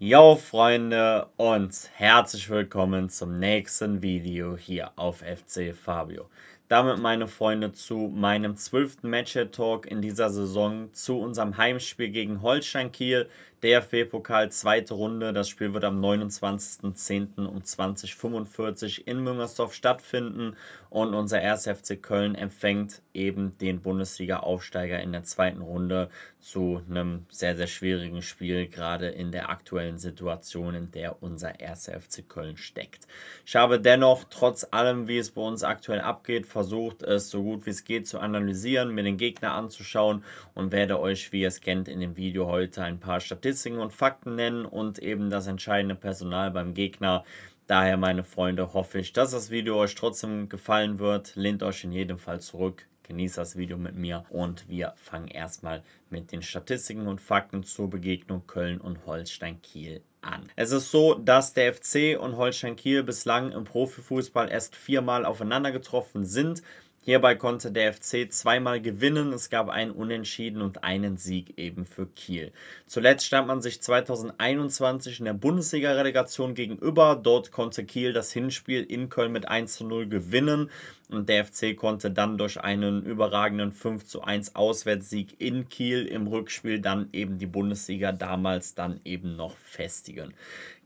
Yo Freunde und herzlich willkommen zum nächsten Video hier auf FC Fabio. Damit meine Freunde zu meinem zwölften Match-Talk in dieser Saison zu unserem Heimspiel gegen Holstein Kiel. DFB-Pokal, zweite Runde. Das Spiel wird am 29.10. um 20.45 in Müngersdorf stattfinden. Und unser 1. FC Köln empfängt eben den Bundesliga-Aufsteiger in der zweiten Runde zu einem sehr, sehr schwierigen Spiel, gerade in der aktuellen Situation, in der unser 1. FC Köln steckt. Ich habe dennoch, trotz allem, wie es bei uns aktuell abgeht, versucht, es so gut wie es geht zu analysieren, mir den Gegner anzuschauen und werde euch, wie ihr es kennt, in dem Video heute ein paar Statistiken und Fakten nennen und eben das entscheidende Personal beim Gegner. Daher, meine Freunde, hoffe ich, dass das Video euch trotzdem gefallen wird. Lehnt euch in jedem Fall zurück, genießt das Video mit mir und wir fangen erstmal mit den Statistiken und Fakten zur Begegnung Köln und Holstein Kiel an. Es ist so, dass der FC und Holstein Kiel bislang im Profifußball erst viermal aufeinander getroffen sind. Hierbei konnte der FC zweimal gewinnen. Es gab einen Unentschieden und einen Sieg eben für Kiel. Zuletzt stand man sich 2021 in der Bundesliga-Relegation gegenüber. Dort konnte Kiel das Hinspiel in Köln mit 1 zu 0 gewinnen. Und der FC konnte dann durch einen überragenden 5 zu 1 Auswärtssieg in Kiel im Rückspiel dann eben die Bundesliga damals dann eben noch festigen.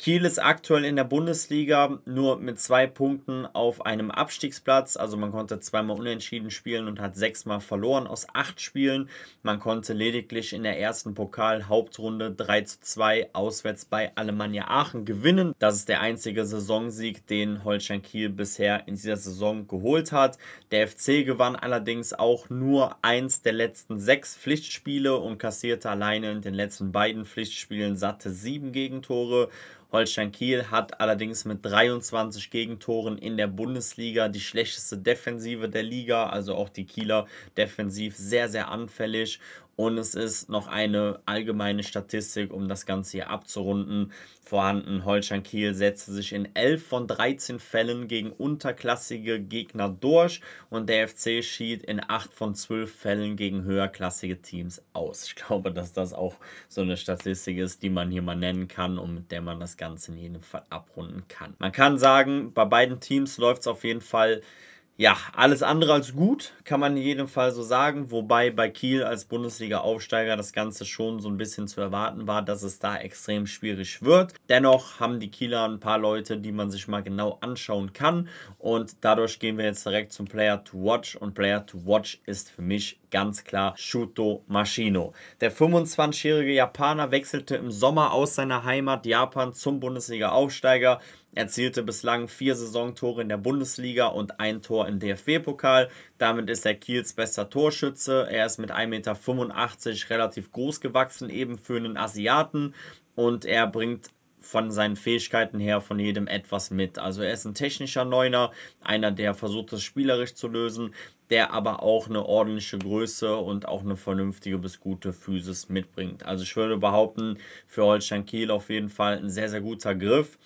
Kiel ist aktuell in der Bundesliga nur mit zwei Punkten auf einem Abstiegsplatz. Also man konnte zweimal unentschieden spielen und hat sechsmal verloren aus acht Spielen. Man konnte lediglich in der ersten Pokal-Hauptrunde 3 zu 2 auswärts bei Alemannia Aachen gewinnen. Das ist der einzige Saisonsieg, den Holstein Kiel bisher in dieser Saison geholt hat. Der FC gewann allerdings auch nur eins der letzten sechs Pflichtspiele und kassierte alleine in den letzten beiden Pflichtspielen satte sieben Gegentore. Holstein Kiel hat allerdings mit 23 Gegentoren in der Bundesliga die schlechteste Defensive der Liga, also auch die Kieler defensiv sehr, sehr anfällig und es ist noch eine allgemeine Statistik, um das Ganze hier abzurunden, vorhanden. Holstein Kiel setzte sich in 11 von 13 Fällen gegen unterklassige Gegner durch und der FC schied in 8 von 12 Fällen gegen höherklassige Teams aus. Ich glaube, dass das auch so eine Statistik ist, die man hier mal nennen kann und mit der man das Ganze in jedem Fall abrunden kann. Man kann sagen, bei beiden Teams läuft es auf jeden Fall ja, alles andere als gut, kann man in jedem Fall so sagen. Wobei bei Kiel als Bundesliga-Aufsteiger das Ganze schon so ein bisschen zu erwarten war, dass es da extrem schwierig wird. Dennoch haben die Kieler ein paar Leute, die man sich mal genau anschauen kann. Und dadurch gehen wir jetzt direkt zum Player to Watch. Und Player to Watch ist für mich ganz klar Shuto Machino. Der 25-jährige Japaner wechselte im Sommer aus seiner Heimat Japan zum Bundesliga-Aufsteiger erzielte bislang vier Saisontore in der Bundesliga und ein Tor im DFB-Pokal. Damit ist er Kiels bester Torschütze. Er ist mit 1,85 Meter relativ groß gewachsen, eben für einen Asiaten. Und er bringt von seinen Fähigkeiten her von jedem etwas mit. Also er ist ein technischer Neuner, einer, der versucht, das spielerisch zu lösen, der aber auch eine ordentliche Größe und auch eine vernünftige bis gute Physis mitbringt. Also ich würde behaupten, für Holstein Kiel auf jeden Fall ein sehr, sehr guter Griff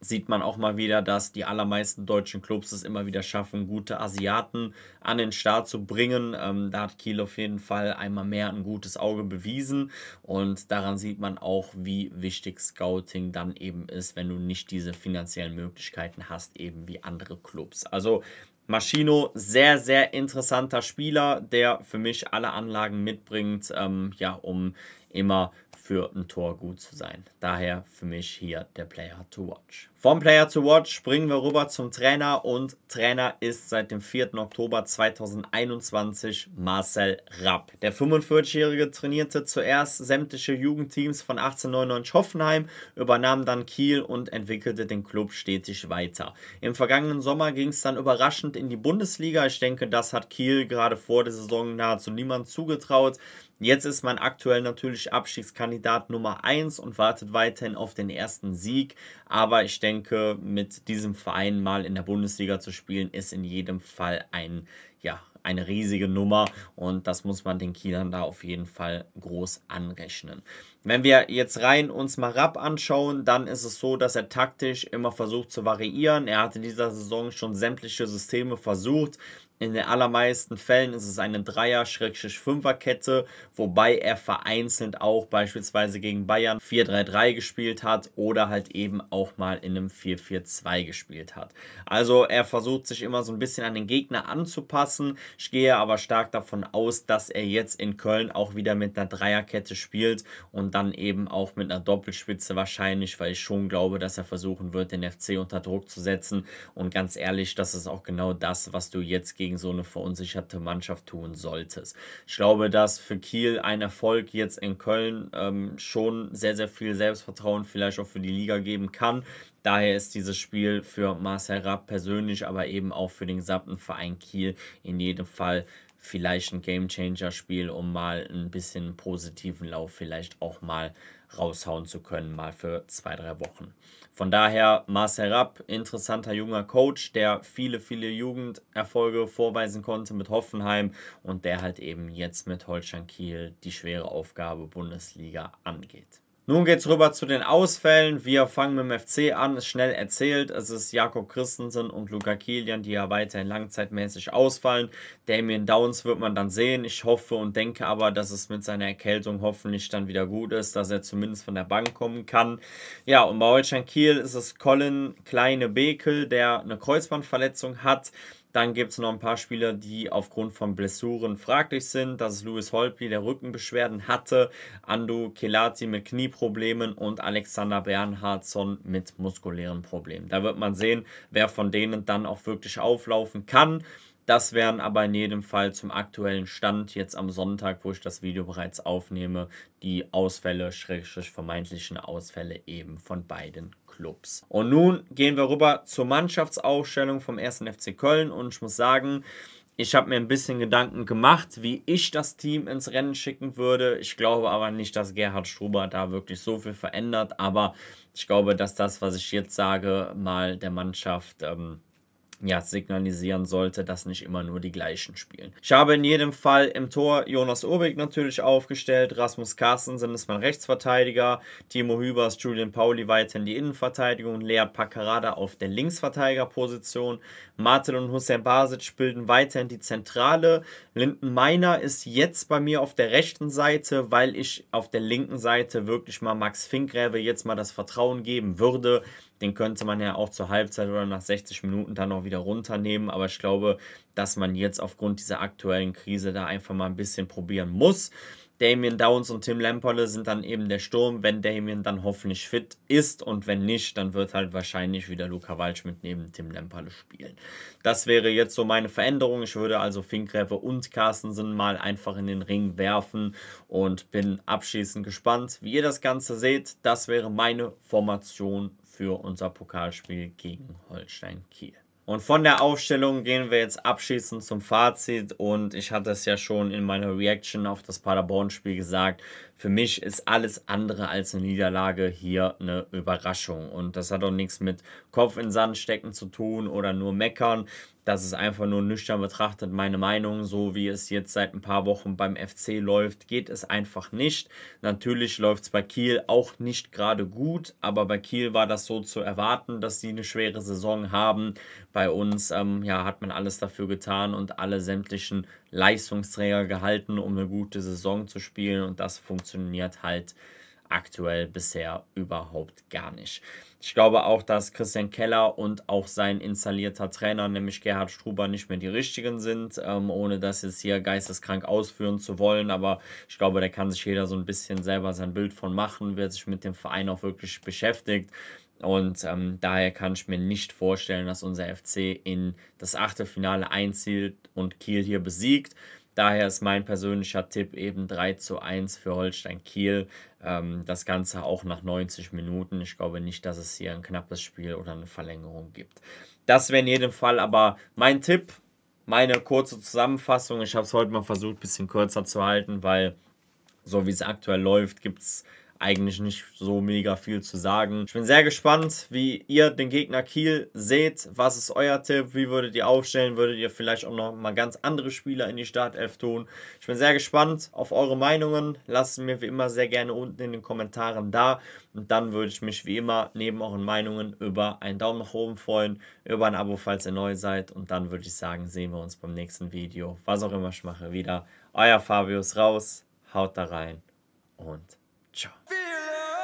sieht man auch mal wieder, dass die allermeisten deutschen Clubs es immer wieder schaffen, gute Asiaten an den Start zu bringen. Ähm, da hat Kiel auf jeden Fall einmal mehr ein gutes Auge bewiesen und daran sieht man auch, wie wichtig Scouting dann eben ist, wenn du nicht diese finanziellen Möglichkeiten hast, eben wie andere Clubs. Also Maschino, sehr, sehr interessanter Spieler, der für mich alle Anlagen mitbringt, ähm, ja, um immer für ein Tor gut zu sein. Daher für mich hier der Player to Watch. Vom Player to Watch springen wir rüber zum Trainer und Trainer ist seit dem 4. Oktober 2021 Marcel Rapp. Der 45-Jährige trainierte zuerst sämtliche Jugendteams von 1899 Hoffenheim, übernahm dann Kiel und entwickelte den Club stetig weiter. Im vergangenen Sommer ging es dann überraschend in die Bundesliga. Ich denke, das hat Kiel gerade vor der Saison nahezu niemand zugetraut. Jetzt ist man aktuell natürlich Abstiegskandidat Nummer 1 und wartet weiterhin auf den ersten Sieg. Aber ich denke, mit diesem Verein mal in der Bundesliga zu spielen, ist in jedem Fall ein, ja, eine riesige Nummer und das muss man den Kielern da auf jeden Fall groß anrechnen. Wenn wir jetzt rein uns Marab anschauen, dann ist es so, dass er taktisch immer versucht zu variieren. Er hat in dieser Saison schon sämtliche Systeme versucht. In den allermeisten Fällen ist es eine Dreier-Fünfer-Kette, wobei er vereinzelt auch beispielsweise gegen Bayern 4-3-3 gespielt hat oder halt eben auch mal in einem 4-4-2 gespielt hat. Also er versucht sich immer so ein bisschen an den Gegner anzupassen. Ich gehe aber stark davon aus, dass er jetzt in Köln auch wieder mit einer Dreierkette spielt und dann eben auch mit einer Doppelspitze wahrscheinlich, weil ich schon glaube, dass er versuchen wird, den FC unter Druck zu setzen. Und ganz ehrlich, das ist auch genau das, was du jetzt gegen gegen so eine verunsicherte Mannschaft tun solltest. Ich glaube, dass für Kiel ein Erfolg jetzt in Köln ähm, schon sehr, sehr viel Selbstvertrauen vielleicht auch für die Liga geben kann. Daher ist dieses Spiel für Marcel Rapp persönlich, aber eben auch für den gesamten Verein Kiel in jedem Fall vielleicht ein Gamechanger-Spiel, um mal ein bisschen positiven Lauf vielleicht auch mal raushauen zu können, mal für zwei, drei Wochen. Von daher Marcel Rapp, interessanter junger Coach, der viele, viele Jugenderfolge vorweisen konnte mit Hoffenheim und der halt eben jetzt mit Holstein Kiel die schwere Aufgabe Bundesliga angeht. Nun geht es rüber zu den Ausfällen. Wir fangen mit dem FC an, ist schnell erzählt. Es ist Jakob Christensen und Luca Kilian, die ja weiterhin langzeitmäßig ausfallen. Damien Downs wird man dann sehen. Ich hoffe und denke aber, dass es mit seiner Erkältung hoffentlich dann wieder gut ist, dass er zumindest von der Bank kommen kann. Ja, und bei Holstein Kiel ist es Colin Kleine-Bekel, der eine Kreuzbandverletzung hat. Dann gibt es noch ein paar Spieler, die aufgrund von Blessuren fraglich sind. Das ist Louis Holtby, der Rückenbeschwerden hatte, Andu Kelati mit Knieproblemen und Alexander Bernhardsson mit muskulären Problemen. Da wird man sehen, wer von denen dann auch wirklich auflaufen kann. Das wären aber in jedem Fall zum aktuellen Stand jetzt am Sonntag, wo ich das Video bereits aufnehme, die Ausfälle, schrägstrich vermeintlichen Ausfälle eben von beiden Clubs. Und nun gehen wir rüber zur Mannschaftsaufstellung vom 1. FC Köln und ich muss sagen, ich habe mir ein bisschen Gedanken gemacht, wie ich das Team ins Rennen schicken würde. Ich glaube aber nicht, dass Gerhard Struber da wirklich so viel verändert. Aber ich glaube, dass das, was ich jetzt sage, mal der Mannschaft ähm, ja, signalisieren sollte, dass nicht immer nur die gleichen spielen. Ich habe in jedem Fall im Tor Jonas Urbig natürlich aufgestellt, Rasmus Carstensen ist mein Rechtsverteidiger, Timo Hübers, Julian Pauli weiterhin die Innenverteidigung, Lea Paccarada auf der Linksverteidigerposition, Martin und Hussein Basic bilden weiterhin die Zentrale, Linden Meiner ist jetzt bei mir auf der rechten Seite, weil ich auf der linken Seite wirklich mal Max Finkgräbe jetzt mal das Vertrauen geben würde, den könnte man ja auch zur Halbzeit oder nach 60 Minuten dann auch wieder runternehmen. Aber ich glaube, dass man jetzt aufgrund dieser aktuellen Krise da einfach mal ein bisschen probieren muss. Damien Downs und Tim Lamperle sind dann eben der Sturm, wenn Damien dann hoffentlich fit ist und wenn nicht, dann wird halt wahrscheinlich wieder Luca Waldschmidt neben Tim Lamperle spielen. Das wäre jetzt so meine Veränderung. Ich würde also Finkgräfe und Carstensen mal einfach in den Ring werfen und bin abschließend gespannt, wie ihr das Ganze seht. Das wäre meine Formation für unser Pokalspiel gegen Holstein Kiel. Und von der Aufstellung gehen wir jetzt abschließend zum Fazit. Und ich hatte es ja schon in meiner Reaction auf das Paderborn-Spiel gesagt. Für mich ist alles andere als eine Niederlage hier eine Überraschung. Und das hat auch nichts mit Kopf in Sand stecken zu tun oder nur meckern. Das ist einfach nur nüchtern betrachtet meine Meinung. So wie es jetzt seit ein paar Wochen beim FC läuft, geht es einfach nicht. Natürlich läuft es bei Kiel auch nicht gerade gut, aber bei Kiel war das so zu erwarten, dass sie eine schwere Saison haben. Bei uns ähm, ja, hat man alles dafür getan und alle sämtlichen Leistungsträger gehalten, um eine gute Saison zu spielen und das funktioniert halt aktuell bisher überhaupt gar nicht. Ich glaube auch, dass Christian Keller und auch sein installierter Trainer, nämlich Gerhard Struber, nicht mehr die richtigen sind, ähm, ohne das jetzt hier geisteskrank ausführen zu wollen. Aber ich glaube, da kann sich jeder so ein bisschen selber sein Bild von machen, wer sich mit dem Verein auch wirklich beschäftigt. Und ähm, daher kann ich mir nicht vorstellen, dass unser FC in das Achtelfinale einzieht und Kiel hier besiegt. Daher ist mein persönlicher Tipp eben 3 zu 1 für Holstein Kiel. Ähm, das Ganze auch nach 90 Minuten. Ich glaube nicht, dass es hier ein knappes Spiel oder eine Verlängerung gibt. Das wäre in jedem Fall aber mein Tipp, meine kurze Zusammenfassung. Ich habe es heute mal versucht, ein bisschen kürzer zu halten, weil so wie es aktuell läuft, gibt es eigentlich nicht so mega viel zu sagen. Ich bin sehr gespannt, wie ihr den Gegner Kiel seht. Was ist euer Tipp? Wie würdet ihr aufstellen? Würdet ihr vielleicht auch noch mal ganz andere Spieler in die Startelf tun? Ich bin sehr gespannt auf eure Meinungen. Lasst mir wie immer sehr gerne unten in den Kommentaren da. Und dann würde ich mich wie immer neben euren Meinungen über einen Daumen nach oben freuen, über ein Abo, falls ihr neu seid. Und dann würde ich sagen, sehen wir uns beim nächsten Video. Was auch immer ich mache, wieder. Euer Fabius raus. Haut da rein und Ciao. Fearless.